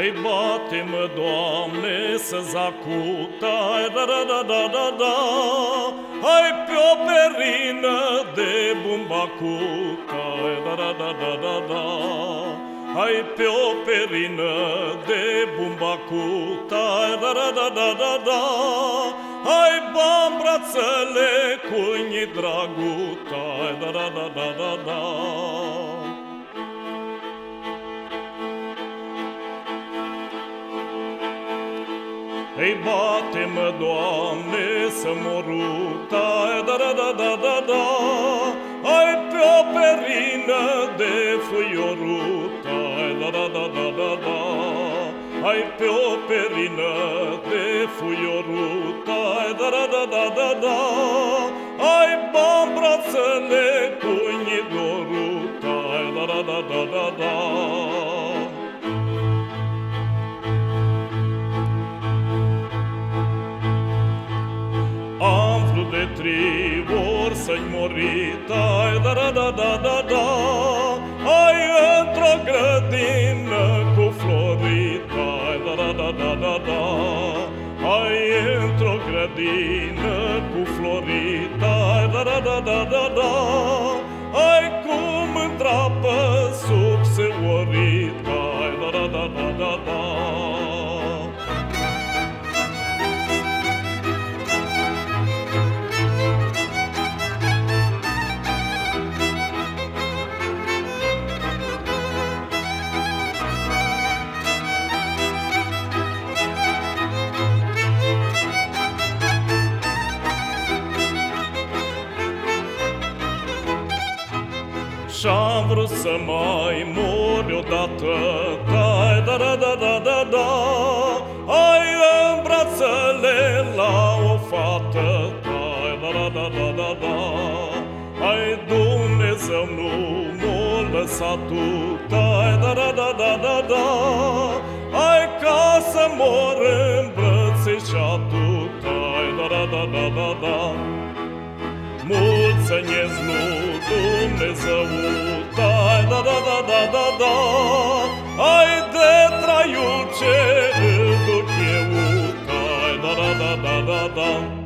Îi bate-mă, Doamne, să zacutai, da, da, da, da, da, da, Hai pe o perină de bumbacutai, da, da, da, da, da, da, Hai pe o perină de bumbacutai, da, da, da, da, da, da, Hai bam brațele cu dragutai, da, da, da, da, da, da. Ei, bate-mă, Doamne, să mă ruta, da, da, da, da, da, da, Ai pe o perină de fuioruta, da, da, da, da, da, da, Ai pe o perină de fuioruta, da, da, da, da, da, da, Ai bam brațele cu doruta, da, da, da, da, da, da, de trei ori să-i mori, tai, da, da, da, da, da, da, ai într-o grădină cu flori, tai, da, da, da, da, da, da, ai într-o grădină cu flori, tai, da, da, da, da, da, da, ai cum Și-am vrut să mai mor odată Da, da, da, da, da, da, da Ai în brațele la o fată Da, da, da, da, da, da, da Ai Dumnezeu nu m-a lăsat tu Da, da, da, da, da, da, da Ai ca să mor îmbrățișatul Da, da, da, da, da, da, da Mulțănesc lui Dumnezeu, da, da, da, da, da, da, da, ai de traiul ce îl duc eu, da,